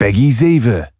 Peggy 7.